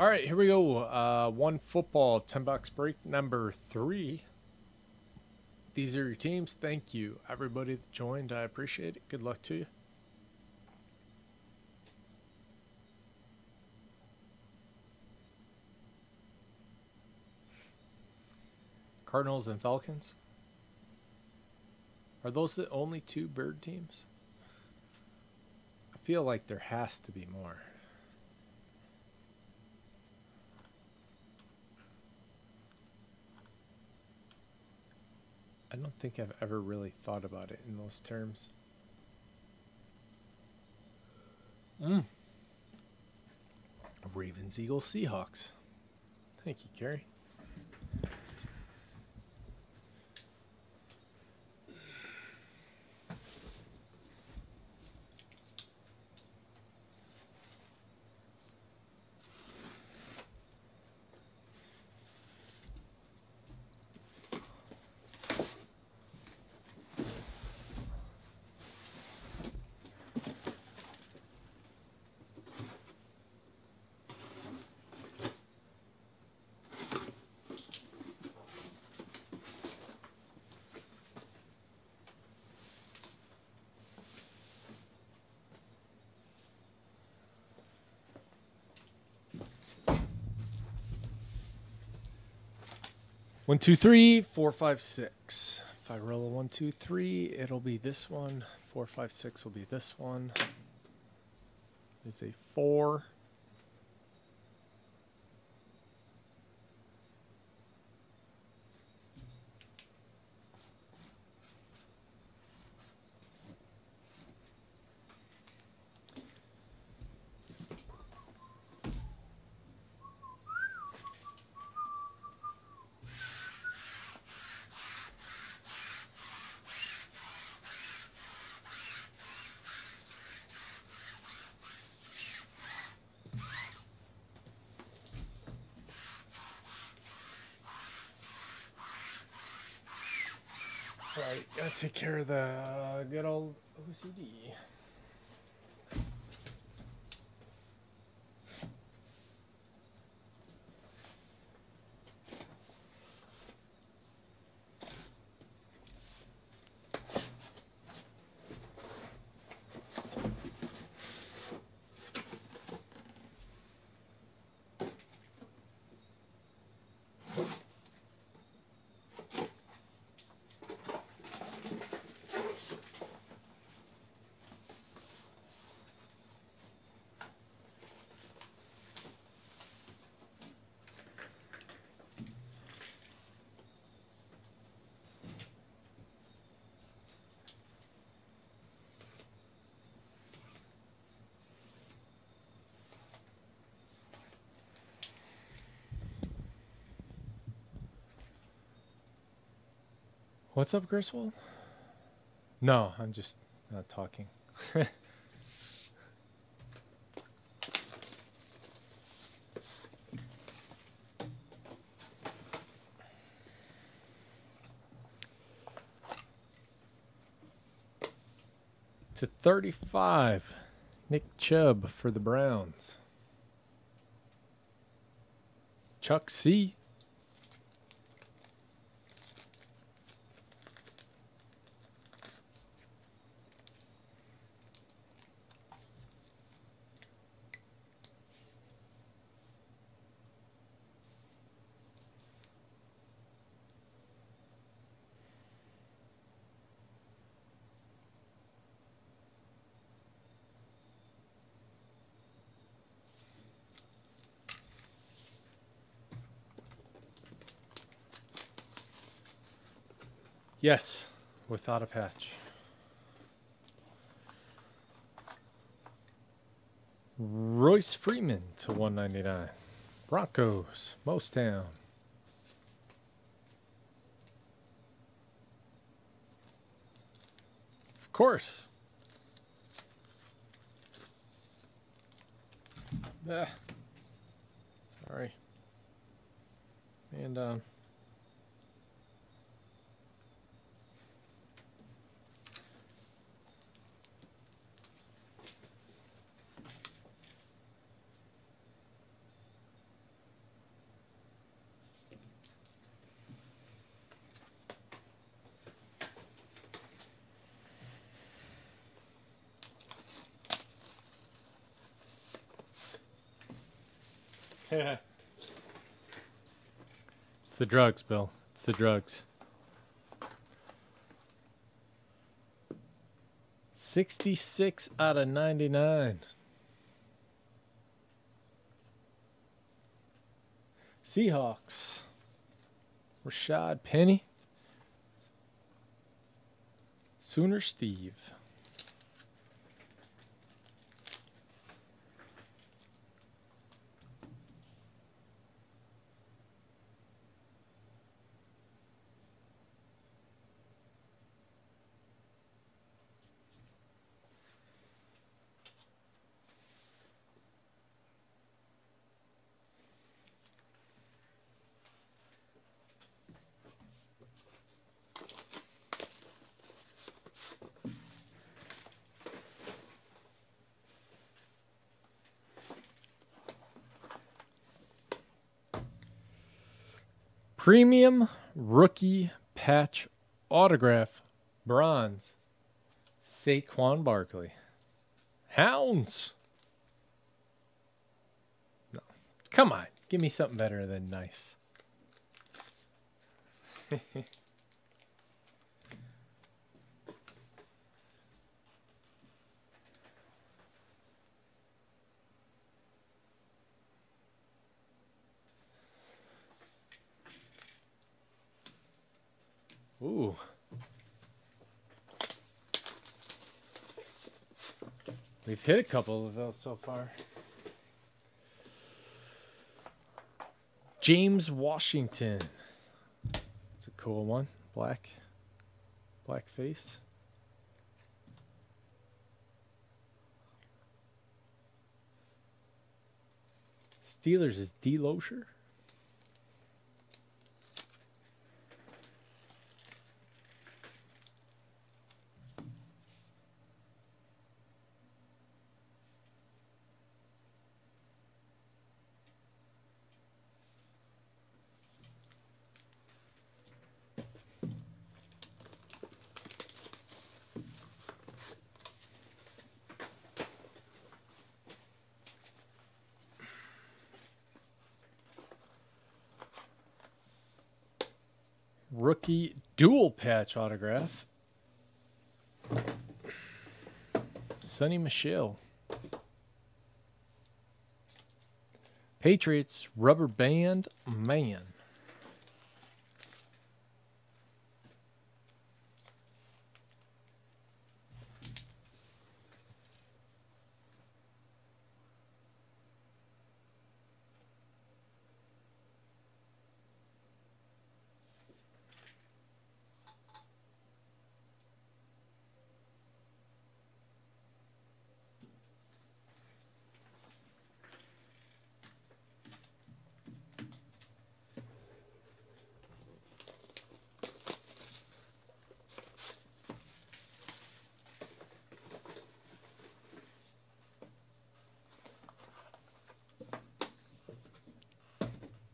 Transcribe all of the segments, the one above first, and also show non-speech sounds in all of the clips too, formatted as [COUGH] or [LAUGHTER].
All right, here we go. Uh, one football, 10 bucks break number three. These are your teams. Thank you, everybody that joined. I appreciate it. Good luck to you. Cardinals and Falcons. Are those the only two bird teams? I feel like there has to be more. I don't think I've ever really thought about it in those terms. Mm. Ravens, Eagles, Seahawks. Thank you, Carrie. One, two, three, four, five, six. If I roll a one, two, three, it'll be this one. Four, five, six will be this one. There's a four. Right, gotta take care of the uh, good old OCD. What's up, Griswold? No, I'm just not talking. [LAUGHS] to 35, Nick Chubb for the Browns. Chuck C. Yes, without a patch. Royce Freeman to 199. Broncos, Mostown. Of course. Ah. Sorry. And um [LAUGHS] it's the drugs, Bill. It's the drugs. 66 out of 99. Seahawks. Rashaad Penny. Sooner Steve. Premium rookie patch autograph bronze Saquon Barkley. Hounds. No. Come on. Give me something better than nice. [LAUGHS] Ooh. We've hit a couple of those so far. James Washington. It's a cool one. Black. Black face. Steelers is D. rookie dual patch autograph. Sony Michel. Patriots rubber band man.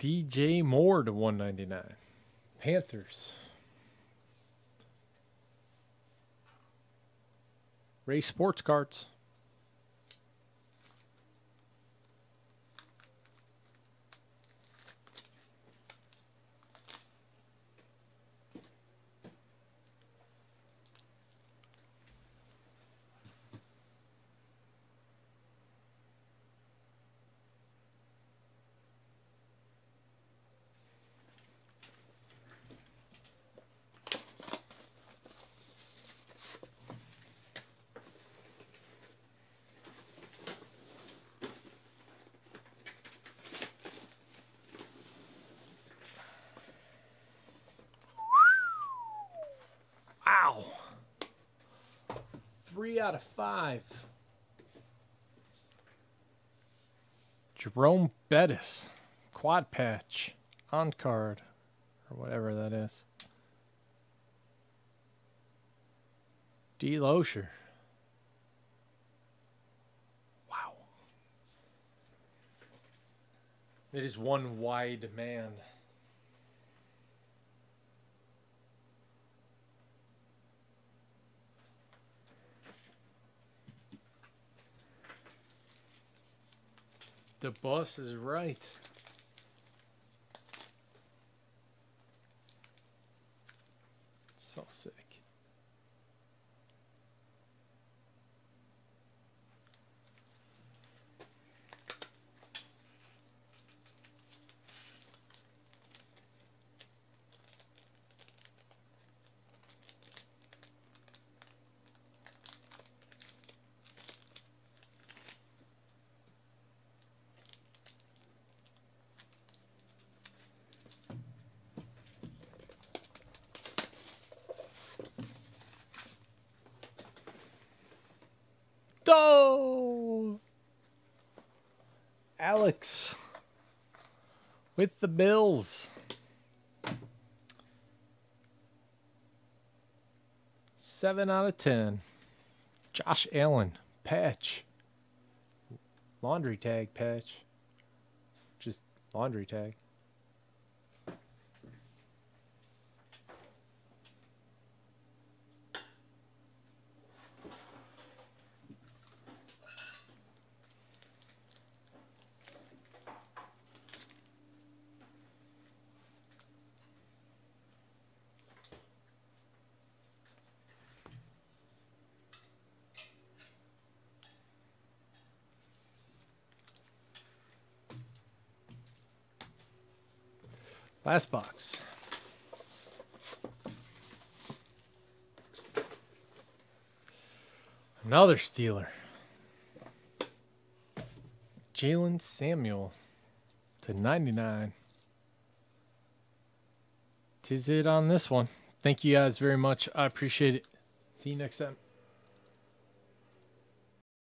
DJ Moore to 199. Panthers. Race Sports Cards. Wow. Three out of five. Jerome Bettis. Quad patch. On card. Or whatever that is. D. Loescher. Wow. It is one wide man. The boss is right. So sick. Go! Alex with the Bills. Seven out of ten. Josh Allen, patch. Laundry tag patch. Just laundry tag. Last box. Another Steeler. Jaylen Samuel to 99. Tis it on this one. Thank you guys very much. I appreciate it. See you next time.